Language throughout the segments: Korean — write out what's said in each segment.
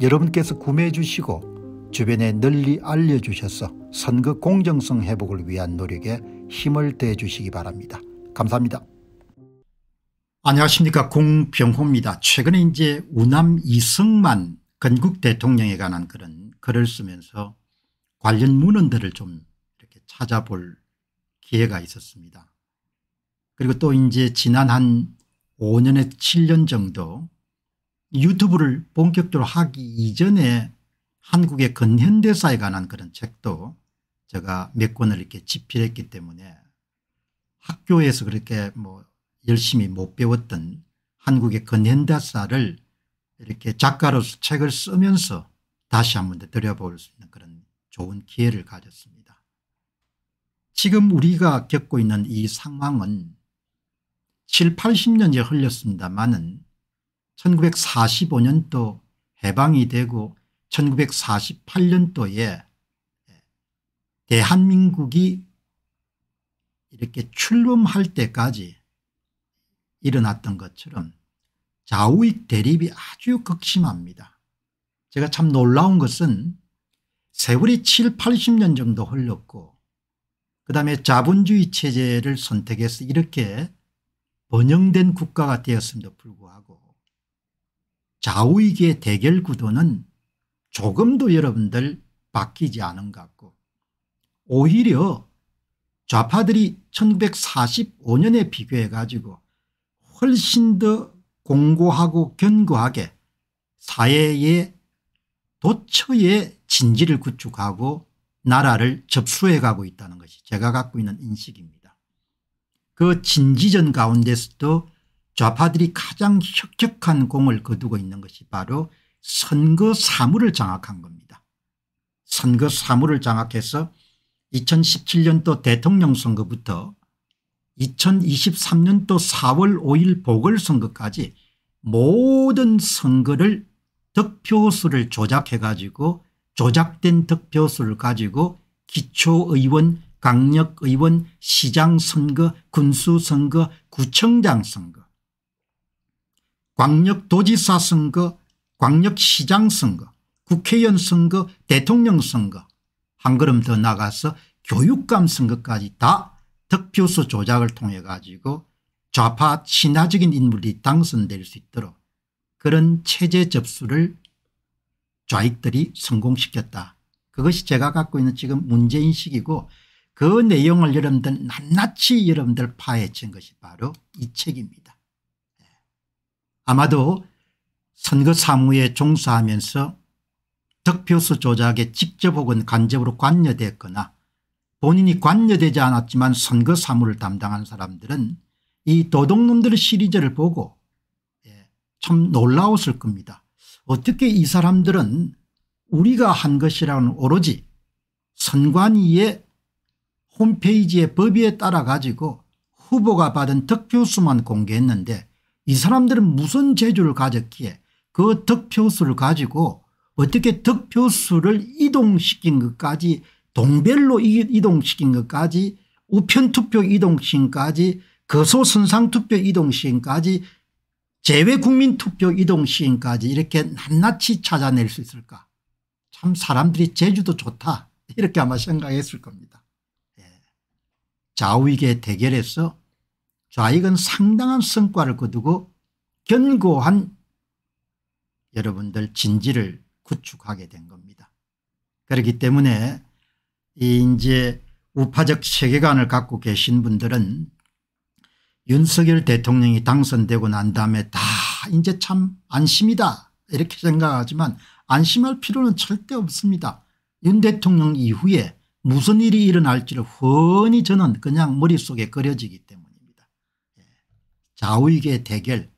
여러분께서 구매해 주시고 주변에 널리 알려주셔서 선거 공정성 회복을 위한 노력에 힘을 더해 주시기 바랍니다. 감사합니다. 안녕하십니까 공병호입니다. 최근에 이제 우남 이승만 건국 대통령에 관한 그런 글을 쓰면서 관련 문헌들을 좀 이렇게 찾아볼 기회가 있었습니다. 그리고 또 이제 지난 한 5년에 7년 정도 유튜브를 본격적으로 하기 이전에 한국의 근현대사에 관한 그런 책도 제가 몇 권을 이렇게 집필했기 때문에 학교에서 그렇게 뭐 열심히 못 배웠던 한국의 근현대사를 이렇게 작가로서 책을 쓰면서 다시 한번 들여볼 수 있는 그런 좋은 기회를 가졌습니다. 지금 우리가 겪고 있는 이 상황은 7, 80년이 흘렸습니다마는 1945년도 해방이 되고 1948년도에 대한민국이 이렇게 출범할 때까지 일어났던 것처럼 좌우익 대립이 아주 극심합니다. 제가 참 놀라운 것은 세월이 7, 80년 정도 흘렀고 그 다음에 자본주의 체제를 선택해서 이렇게 번영된 국가가 되었음에도 불구하고 좌우익의 대결 구도는 조금도 여러분들 바뀌지 않은 것 같고 오히려 좌파들이 1945년에 비교해 가지고 훨씬 더 공고하고 견고하게 사회의 도처의 진지를 구축하고 나라를 접수해 가고 있다는 것이 제가 갖고 있는 인식입니다. 그 진지전 가운데서도 좌파들이 가장 혁혁한 공을 거두고 있는 것이 바로 선거 사무를 장악한 겁니다. 선거 사무를 장악해서 2017년도 대통령 선거부터 2023년도 4월 5일 보궐선거까지 모든 선거를 득표수를 조작해 가지고 조작된 득표수를 가지고 기초의원 강력의원 시장선거 군수선거 구청장 선거 광역도지사 선거 광역시장 선거 국회의원 선거 대통령 선거 한 걸음 더 나가서 교육감 선거까지 다 득표수 조작을 통해 가지고 좌파 친화적인 인물이 당선될 수 있도록 그런 체제 접수를 좌익들이 성공시켰다. 그것이 제가 갖고 있는 지금 문제인식이고 그 내용을 여러분들 낱낱이 여러분들 파헤친 것이 바로 이 책입니다. 아마도 선거 사무에 종사하면서 득표수 조작에 직접 혹은 간접으로 관여됐거나 본인이 관여되지 않았지만 선거 사무를 담당한 사람들은 이 도둑놈들 시리즈를 보고 예, 참 놀라웠을 겁니다. 어떻게 이 사람들은 우리가 한 것이라는 오로지 선관위의 홈페이지의 법위에 따라 가지고 후보가 받은 득표수만 공개했는데 이 사람들은 무슨 재주를 가졌기에 그 득표수를 가지고 어떻게 득표수를 이동시킨 것까지 동별로 이동시킨 것까지 우편투표 이동시킨까지 거소선상투표 이동시킨까지 재외국민투표 이동시킨까지 이렇게 낱낱이 찾아낼 수 있을까 참 사람들이 제주도 좋다 이렇게 아마 생각했을 겁니다. 예. 좌우익의 대결에서 좌익은 상당한 성과를 거두고 견고한 여러분들 진지를 구축하게 된 겁니다. 그렇기 때문에 이제 우파적 세계관을 갖고 계신 분들은 윤석열 대통령이 당선되고 난 다음에 다 이제 참 안심이다 이렇게 생각하지만 안심할 필요는 절대 없습니다. 윤 대통령 이후에 무슨 일이 일어날지를 훤히 저는 그냥 머릿속에 그려지기 때문에 좌우익의 대결.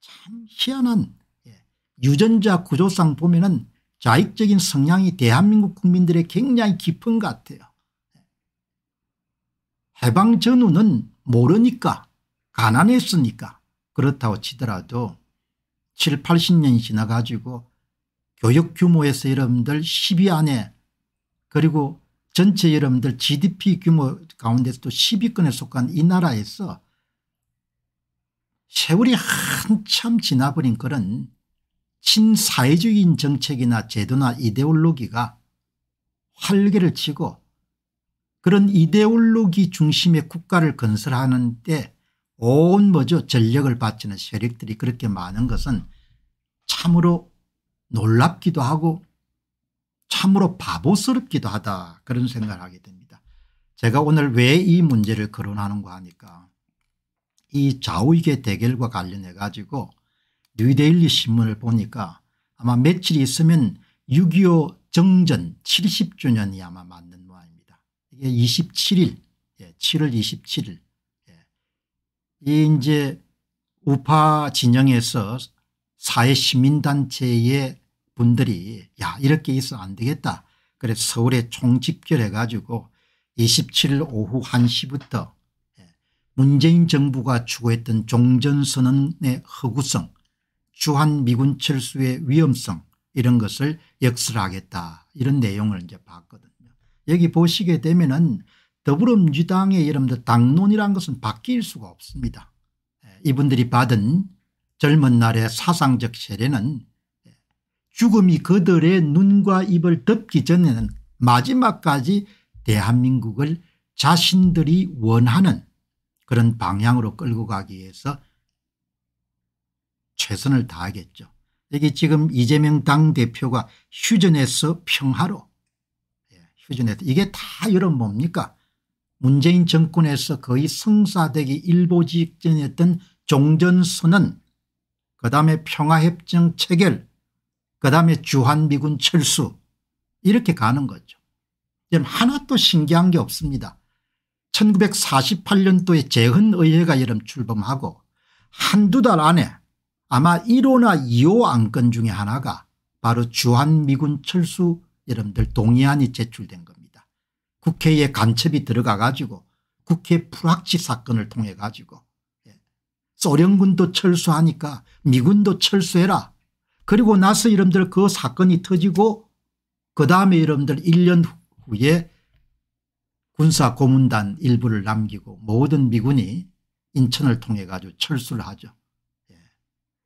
참 희한한 예, 유전자 구조상 보면 은 좌익적인 성향이 대한민국 국민들의 굉장히 깊은 것 같아요. 해방 전후는 모르니까 가난했으니까 그렇다고 치더라도 7, 80년이 지나가지고 교육 규모에서 여러분들 10위 안에 그리고 전체 여러분들 GDP 규모 가운데서도 10위권에 속한 이 나라에서 세월이 한참 지나버린 그런 친사회주의인 정책이나 제도나 이데올로기가 활개를 치고 그런 이데올로기 중심의 국가를 건설하는 데온 뭐죠 전력을 바치는 세력들이 그렇게 많은 것은 참으로 놀랍기도 하고 참으로 바보스럽기도 하다 그런 생각을 하게 됩니다. 제가 오늘 왜 이 문제를 거론하는가 하니까 이 좌우익의 대결과 관련해 가지고 뉴데일리 신문을 보니까 아마 며칠 있으면 6.25 정전 70주년이 아마 맞는 모양입니다. 이게 27일 예, 7월 27일 예. 이 이제 우파 진영에서 사회시민단체의 분들이 야 이렇게 있어 안 되겠다. 그래서 서울에 총집결해 가지고 27일 오후 1시부터 예, 문재인 정부가 추구했던 종전선언의 허구성 주한미군 철수의 위험성 이런 것을 역설하겠다 이런 내용을 이제 봤거든요. 여기 보시게 되면 은 더불어민주당의 여러분들 당론이란 것은 바뀔 수가 없습니다. 예, 이분들이 받은 젊은 날의 사상적 세례는 죽음이 그들의 눈과 입을 덮기 전에는 마지막까지 대한민국을 자신들이 원하는 그런 방향으로 끌고 가기 위해서 최선을 다하겠죠. 여기 지금 이재명 당대표가 휴전에서 평화로 예, 휴전에서 이게 다 여러분 뭡니까 문재인 정권에서 거의 성사되기 일보 직전이었던 종전선언 그 다음에 평화협정 체결 그 다음에 주한미군 철수 이렇게 가는 거죠. 하나도 신기한 게 없습니다. 1948년도에 재헌의회가 여름 출범하고 한두 달 안에 아마 1호나 2호 안건 중에 하나가 바로 주한미군 철수 여러분들 동의안이 제출된 겁니다. 국회에 간첩이 들어가 가지고 국회 불확지 사건을 통해 가지고 예. 소련군도 철수하니까 미군도 철수해라 그리고 나서 여러분들 그 사건이 터지고 그 다음에 여러분들 1년 후에 군사 고문단 일부를 남기고 모든 미군이 인천을 통해 가지고 철수를 하죠. 예.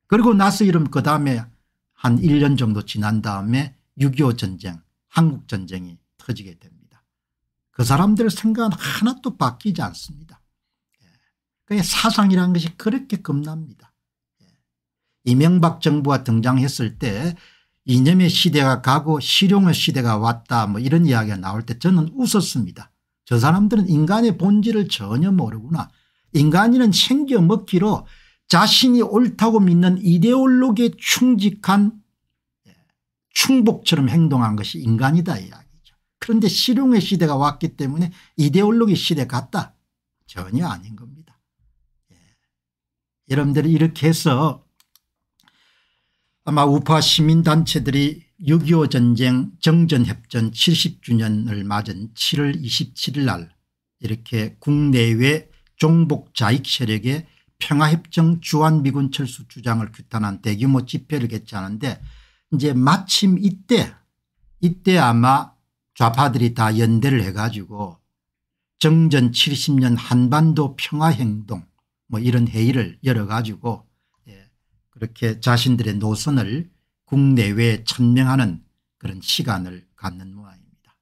그리고 나서 이름 그 다음에 한 1년 정도 지난 다음에 6.25 전쟁 한국 전쟁이 터지게 됩니다. 그 사람들 생각은 하나도 바뀌지 않습니다. 예. 사상이라는 것이 그렇게 겁납니다. 이명박 정부가 등장했을 때 이념의 시대가 가고 실용의 시대가 왔다 뭐 이런 이야기가 나올 때 저는 웃었습니다. 저 사람들은 인간의 본질을 전혀 모르구나. 인간이는 챙겨 먹기로 자신이 옳다고 믿는 이데올로기에 충직한 예, 충복처럼 행동한 것이 인간이다 이야기죠. 그런데 실용의 시대가 왔기 때문에 이데올로기 시대 같다. 전혀 아닌 겁니다. 예. 여러분들이 이렇게 해서 아마 우파 시민단체들이 6.25 전쟁 정전협전 70주년을 맞은 7월 27일 날 이렇게 국내외 종북 자익 세력의 평화협정 주한미군 철수 주장을 규탄한 대규모 집회를 개최하는데 이제 마침 이때 이때 아마 좌파들이 다 연대를 해가지고 정전 70년 한반도 평화행동 뭐 이런 회의를 열어가지고 그렇게 자신들의 노선을 국내외에 천명하는 그런 시간을 갖는 모양입니다.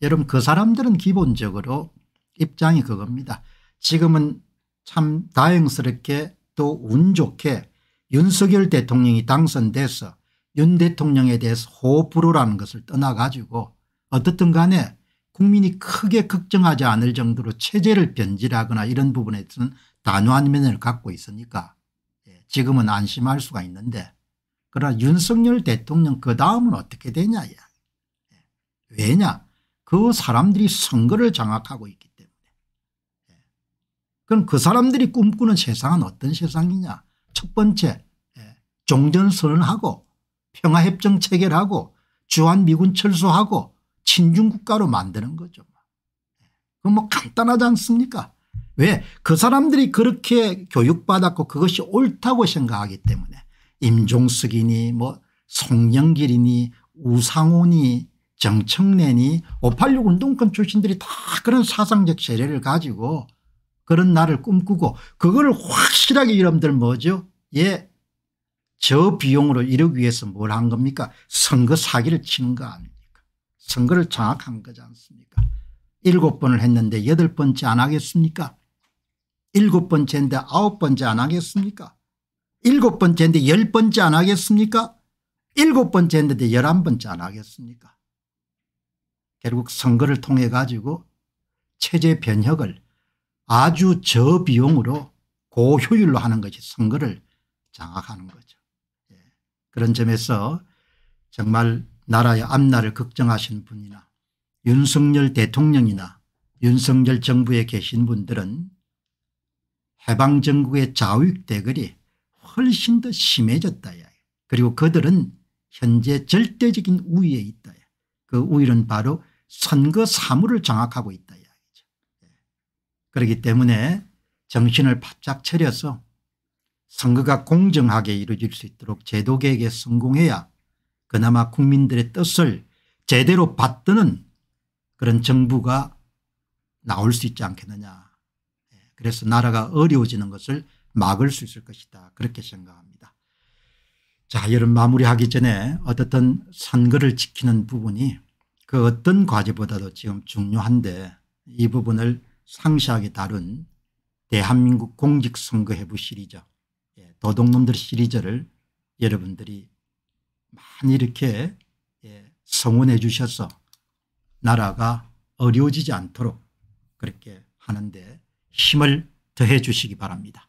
여러분 그 사람들은 기본적으로 입장이 그겁니다. 지금은 참 다행스럽게 또 운 좋게 윤석열 대통령이 당선돼서 윤 대통령에 대해서 호불호라는 것을 떠나가지고 어떻든 간에 국민이 크게 걱정하지 않을 정도로 체제를 변질하거나 이런 부분에서는 단호한 면을 갖고 있으니까 지금은 안심할 수가 있는데 그러나 윤석열 대통령 그 다음은 어떻게 되냐 예. 왜냐 그 사람들이 선거를 장악하고 있기 때문에 예. 그럼 그 사람들이 꿈꾸는 세상은 어떤 세상이냐 첫 번째 예. 종전선언하고 평화협정 체결하고 주한미군 철수하고 친중국가로 만드는 거죠. 그건 뭐 간단하지 않습니까 왜 그 사람들이 그렇게 교육받았고 그것이 옳다고 생각하기 때문에 임종석이니 뭐 송영길이니 우상훈이 정청래니 586 운동권 출신들이 다 그런 사상적 세례를 가지고 그런 날을 꿈꾸고 그거를 확실하게 여러분들 뭐죠? 예, 저 비용으로 이루기 위해서 뭘 한 겁니까? 선거 사기를 치는 거 아닙니까? 선거를 장악한 거지 않습니까? 일곱 번을 했는데 여덟 번째 안 하겠습니까? 일곱 번째인데 아홉 번째 안 하겠습니까 일곱 번째인데 열 번째 안 하겠습니까 일곱 번째 했는데 열한 번째 안 하겠습니까 결국 선거를 통해 가지고 체제 변혁을 아주 저비용으로 고효율로 하는 것이 선거를 장악하는 거죠. 예. 그런 점에서 정말 나라의 앞날을 걱정하시는 분이나 윤석열 대통령이나 윤석열 정부에 계신 분들은 해방정국의 좌익 대결이 훨씬 더 심해졌다. 그리고 그들은 현재 절대적인 우위에 있다. 그 우위는 바로 선거 사무를 장악하고 있다. 그렇기 때문에 정신을 바짝 차려서 선거가 공정하게 이루어질 수 있도록 제도개혁에 성공해야 그나마 국민들의 뜻을 제대로 받드는 그런 정부가 나올 수 있지 않겠느냐. 예. 그래서 나라가 어려워지는 것을 막을 수 있을 것이다. 그렇게 생각합니다. 자 여름 마무리하기 전에 어떻든 선거를 지키는 부분이 그 어떤 과제보다도 지금 중요한데 이 부분을 상세하게 다룬 대한민국 공직선거해부 시리즈 예, 도둑놈들 시리즈를 여러분들이 많이 이렇게 예, 성원해 주셔서 나라가 어려워지지 않도록 그렇게 하는데 힘을 더해 주시기 바랍니다.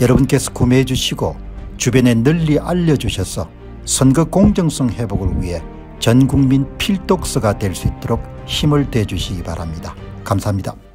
여러분께서 구매해 주시고 주변에 널리 알려주셔서 선거 공정성 회복을 위해 전국민 필독서가 될 수 있도록 힘을 대주시기 바랍니다. 감사합니다.